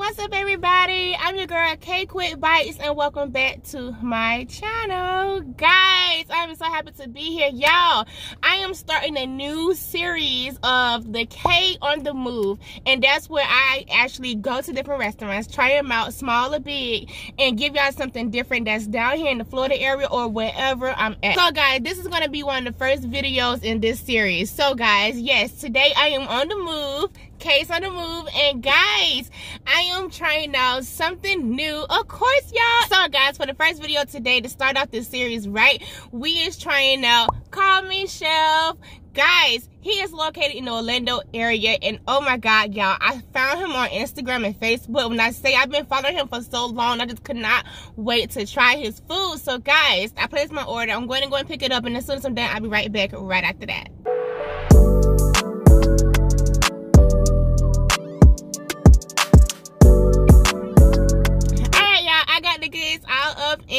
what's up everybody? I'm your girl Kay Quick Bites and welcome back to my channel. Guys, I'm so happy to be here. Y'all, I am starting a new series of the Kay on the move and that's where I actually go to different restaurants, try them out, small or big, and give y'all something different that's down here in the Florida area or wherever I'm at. So guys, this is going to be one of the first videos in this series. So guys, yes, today I am on the move Kay's on the move. And guys i am trying out something new. Of course y'all. So guys for the first video today to start off this series right we is trying out call me chef guys he is located in the orlando area. And oh my god y'all i found him on instagram and facebook. When i say i've been following him for so long i just could not wait to try his food. So guys i placed my order. I'm going to go and pick it up. And as soon as i'm done i'll be right back right after that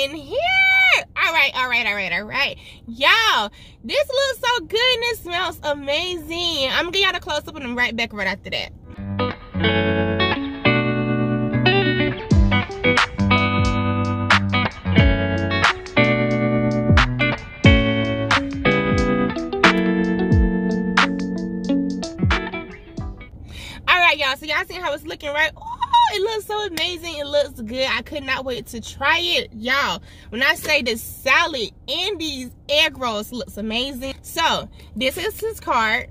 in here. All right, all right, all right, all right. Y'all, this looks so good and it smells amazing. I'm gonna get y'all a close up and I'm right back right after that. All right, y'all. So y'all see how it's looking, right? Ooh it looks so amazing. It looks good. I could not wait to try it y'all. When i say the salad and these egg rolls looks amazing. So this is his card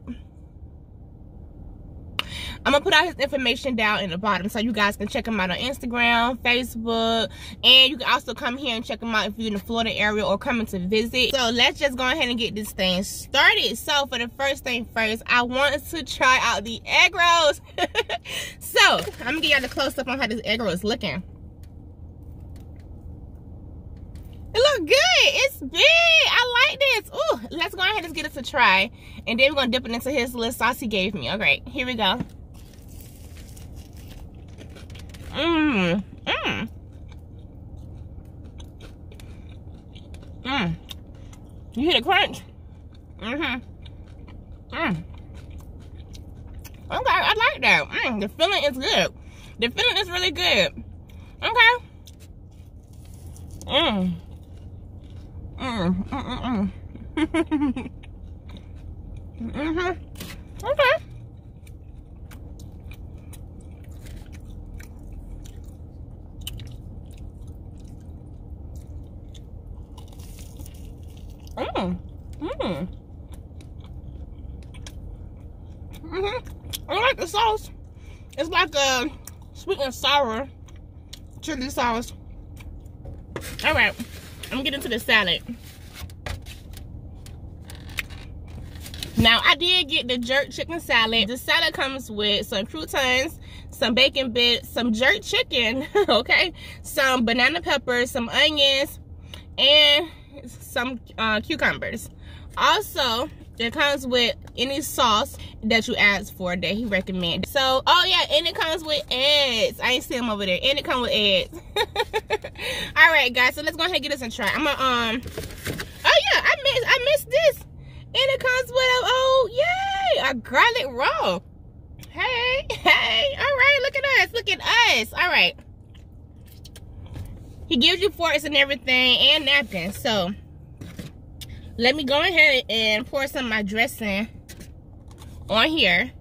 I'm gonna put all his information down in the bottom so you guys can check him out on Instagram, Facebook, and you can also come here and check him out if you're in the Florida area or coming to visit. So let's just go ahead and get this thing started. So for the first thing first, I want to try out the egg rolls. so I'm gonna get y'all the close up on how this egg roll is looking. It look good. It's big. I like this. Ooh, let's go ahead and get it to try. And then we're going to dip it into his little sauce he gave me. Okay, here we go. Mmm. Mmm. Mmm. You hear the crunch? Mm-hmm. Mmm. Okay, I like that. Mmm, the filling is good. The filling is really good. Okay. Mmm. Mmm. Mmm. Mmm. mm-hmm. Okay. Mmm. Mmm. Mm hmm I like the sauce. It's like a sweet and sour chili sauce. All right, I'm gonna get into the salad. Now, I did get the jerk chicken salad. The salad comes with some croutons, some bacon bits, some jerk chicken, okay? Some banana peppers, some onions, and some uh, cucumbers. Also, it comes with any sauce that you ask for that he recommends. So, oh yeah, and it comes with eggs. I ain't see them over there. And it comes with eggs. All right, guys. So let's go ahead and get this and try. I'm gonna um. Oh yeah, I missed I missed this. And it comes with a oh yay a garlic roll. Hey hey. All right, look at us. Look at us. All right. He gives you forks and everything and napkins. So let me go ahead and pour some of my dressing on here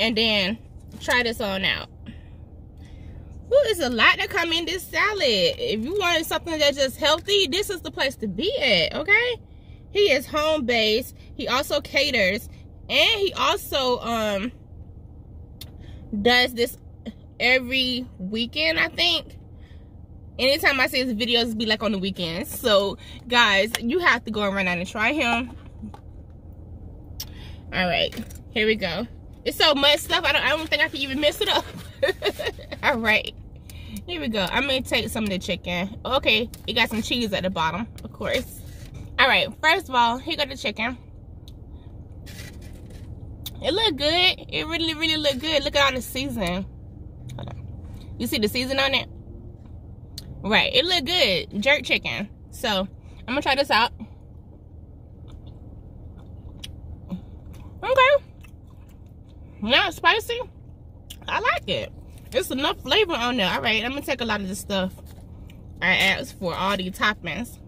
and then try this on out. Ooh, it's a lot to come in this salad. If you want something that's just healthy, this is the place to be at, okay? He is home based. He also caters. And he also um does this every weekend, I think anytime I see his videos be like on the weekends. So guys, you have to go and run out and try him. All right, here we go. It's so much stuff. I don't. I don't think I can even mess it up. All right, here we go. I'm gonna take some of the chicken. Okay, it got some cheese at the bottom, of course. All right, first of all, here got the chicken. It look good. It really, really look good. Look at all the season. You see the season on it? Right, it looked good. Jerk chicken. So, I'm gonna try this out. Okay. Not spicy. I like it. It's enough flavor on there. All right, I'm gonna take a lot of this stuff I asked for all these toppings.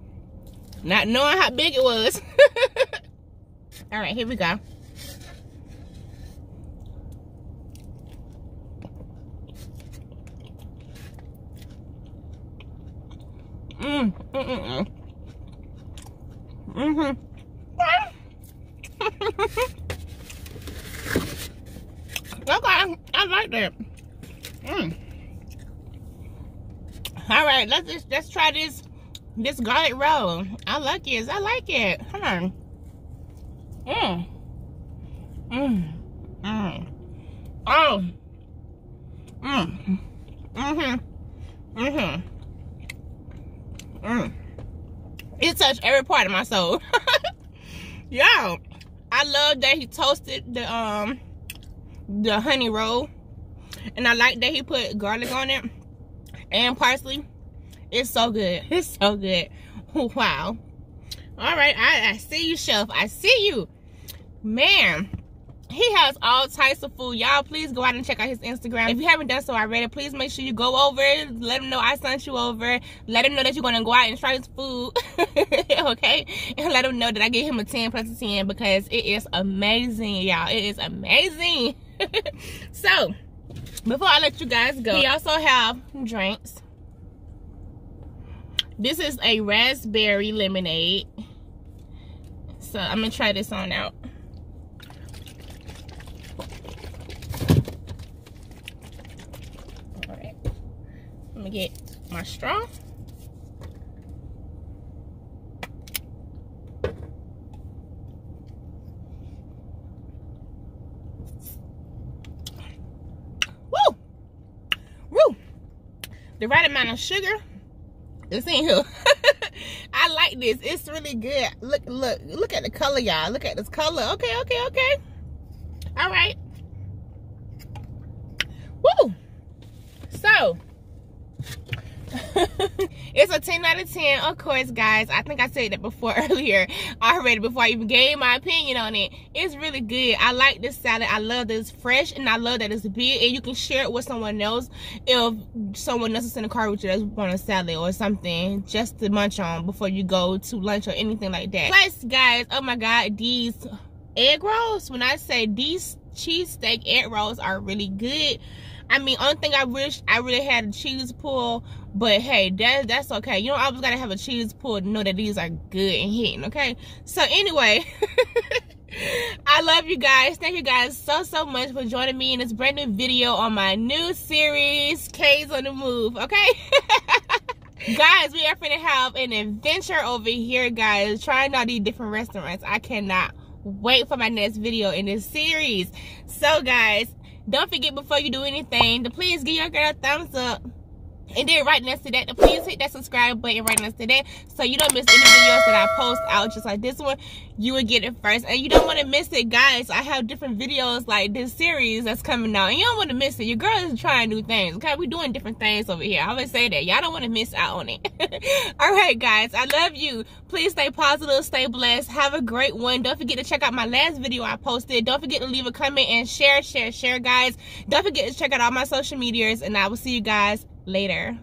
Not knowing how big it was. all right, here we go. Mm, mm, mm, mm. Mm-hmm. okay, I like that. Mm. All right, let's just let's try this this garlic roll. I like it. I like it. Hold on. Mmm. Mmm. Mmm. Oh. Mmm. Mm-hmm. Mm-hmm. Mmm. It touched every part of my soul. Yo, I love that he toasted the um the honey roll. And I like that he put garlic on it and parsley. It's so good. It's so good. Wow. All right, I, I see you, chef. I see you. Man, he has all types of food. Y'all please go out and check out his instagram. If you haven't done so already please make sure you go over. Let him know i sent you over. Let him know that you're gonna go out and try his food okay? And let him know that i gave him a 10 plus a 10 because it is amazing y'all. It is amazing. So before i let you guys go we also have drinks. This is a raspberry lemonade. So i'm gonna try this on out me get my straw. Woo! Woo! The right amount of sugar is in here. I like this. It's really good. Look, look, look at the color, y'all. Look at this color. Okay, okay, okay. All right. Woo! So, it's a 10 out of 10 of course guys. I think i said that before earlier already before i even gave my opinion on it. It's really good. I like this salad. I love that it's fresh and i love that it's big and you can share it with someone else if someone else is in the car with you that want a salad or something just to munch on before you go to lunch or anything like that. Plus guys oh my god these egg rolls. When i say these cheesesteak egg rolls are really good I mean, only thing I wish I really had a cheese pull, but hey, that that's okay. You know, I always gotta have a cheese pull to know that these are good and hitting, okay? So anyway, I love you guys. Thank you guys so, so much for joining me in this brand new video on my new series, Kay's on the Move, okay? guys, we are finna have an adventure over here, guys, trying out these different restaurants. I cannot wait for my next video in this series. So, guys, don't forget before you do anything to please give your girl a thumbs up and then right next to that, please hit that subscribe button right next to that so you don't miss any videos that I post out just like this one. You will get it first. And you don't want to miss it, guys. I have different videos like this series that's coming out. And you don't want to miss it. Your girl is trying new things. Okay, we're doing different things over here. I always say that. Y'all don't want to miss out on it. All right, guys. I love you. Please stay positive, stay blessed. Have a great one. Don't forget to check out my last video I posted. Don't forget to leave a comment and share, share, share, guys. Don't forget to check out all my social medias. And I will see you guys later.